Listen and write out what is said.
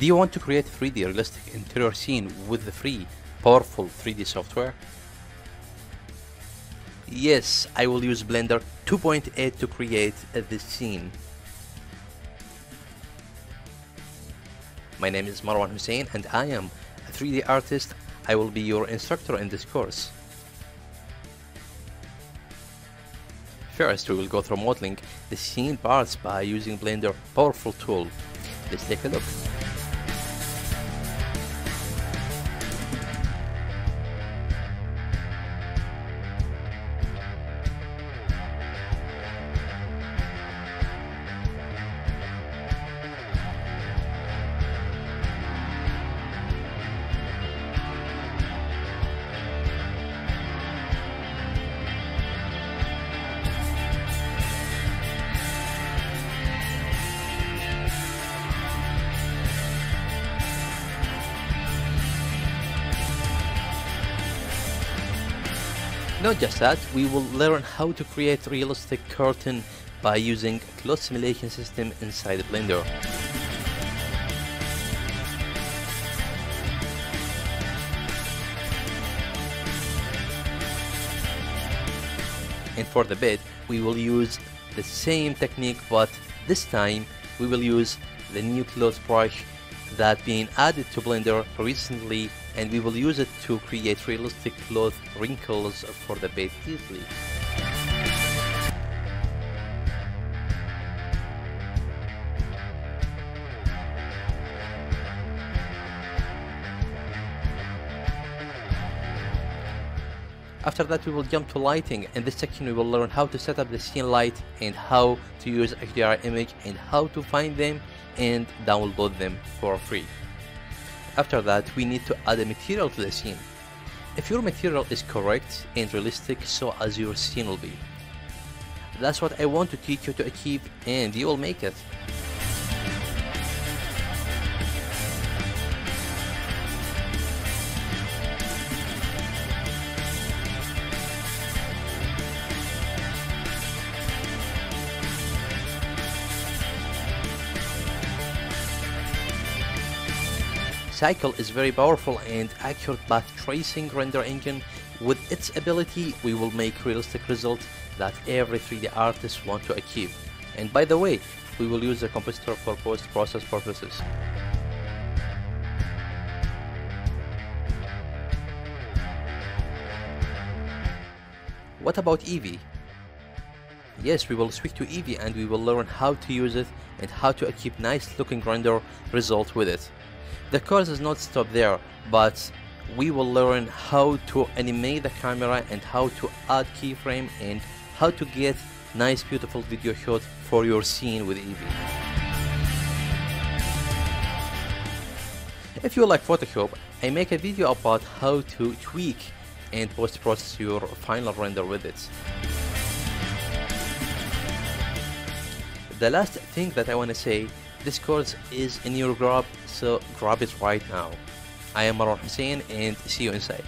Do you want to create a 3D realistic interior scene with the free, powerful 3D software? Yes, I will use Blender 2.8 to create this scene. My name is Marwan Hussein and I am a 3D artist. I will be your instructor in this course. First, we will go through modeling the scene parts by using Blender powerful tool. Let's take a look. Not just that, we will learn how to create realistic curtain by using cloth simulation system inside Blender. And for the bed, we will use the same technique but this time we will use the new cloth brush that being added to Blender recently and we will use it to create realistic cloth wrinkles for the bed easily. After that we will jump to lighting. In this section we will learn how to set up the scene light and how to use HDR image and how to find them and download them for free. After that we need to add a material to the scene. If your material is correct and realistic so as your scene will be. That's what I want to teach you to achieve and you will make it. Cycle is very powerful and accurate path tracing render engine. With its ability, we will make realistic results that every 3D artist want to achieve. And by the way, we will use the compositor for post-process purposes. What about Eevee? Yes, we will switch to Eevee and we will learn how to use it and how to achieve nice looking render result with it. The course does not stop there, but we will learn how to animate the camera and how to add keyframe and how to get nice beautiful video shot for your scene with Eevee. If you like Photoshop, I make a video about how to tweak and post-process your final render with it. The last thing that I want to say, this course is in your grab, so grab it right now. I am Marwan Hussein and see you inside.